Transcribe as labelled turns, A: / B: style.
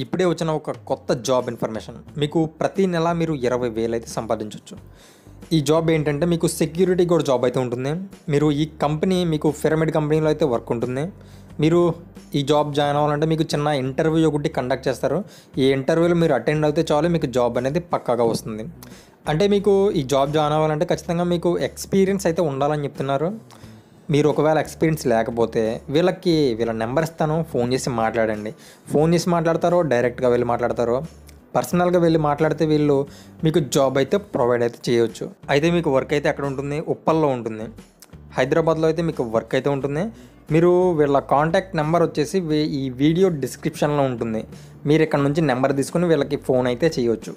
A: ఇప్పుడే వచ్చిన ఒక కొత్త జాబ్ ఇన్ఫర్మేషన్. మీకు ప్రతి నెల మీరు ఇరవై వేలు అయితే సంపాదించవచ్చు ఈ జాబ్ ఏంటంటే మీకు సెక్యూరిటీ కూడా జాబ్ అయితే ఉంటుంది. మీరు ఈ కంపెనీ మీకు పిరమిడ్ కంపెనీలో అయితే వర్క్ ఉంటుంది. మీరు ఈ జాబ్ జాయిన్ అవ్వాలంటే మీకు చిన్న ఇంటర్వ్యూ ఒకటి కండక్ట్ చేస్తారు. ఈ ఇంటర్వ్యూలో మీరు అటెండ్ అయితే చాలు మీకు జాబ్ అనేది పక్కాగా వస్తుంది. అంటే మీకు ఈ జాబ్ జాయిన్ అవ్వాలంటే ఖచ్చితంగా మీకు ఎక్స్పీరియన్స్ అయితే ఉండాలని చెప్తున్నారు. మీరు ఒకవేళ ఎక్స్పీరియన్స్ లేకపోతే వీళ్ళకి వీళ్ళ నెంబర్ ఇస్తాను ఫోన్ చేసి మాట్లాడండి. ఫోన్ చేసి మాట్లాడతారో డైరెక్ట్గా వెళ్ళి మాట్లాడతారో పర్సనల్గా వెళ్ళి మాట్లాడితే వీళ్ళు మీకు జాబ్ అయితే ప్రొవైడ్ అయితే చేయొచ్చు. అయితే మీకు వర్క్ అయితే ఎక్కడ ఉంటుంది? ఉప్పల్లో ఉంటుంది. హైదరాబాద్లో అయితే మీకు వర్క్ అయితే ఉంటుంది. మీరు వీళ్ళ కాంటాక్ట్ నెంబర్ వచ్చేసి ఈ వీడియో డిస్క్రిప్షన్లో ఉంటుంది. మీరు ఇక్కడ నుంచి నెంబర్ తీసుకుని వీళ్ళకి ఫోన్ అయితే చేయొచ్చు.